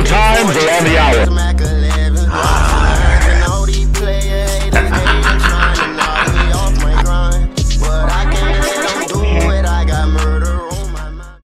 Showtime's on the hour.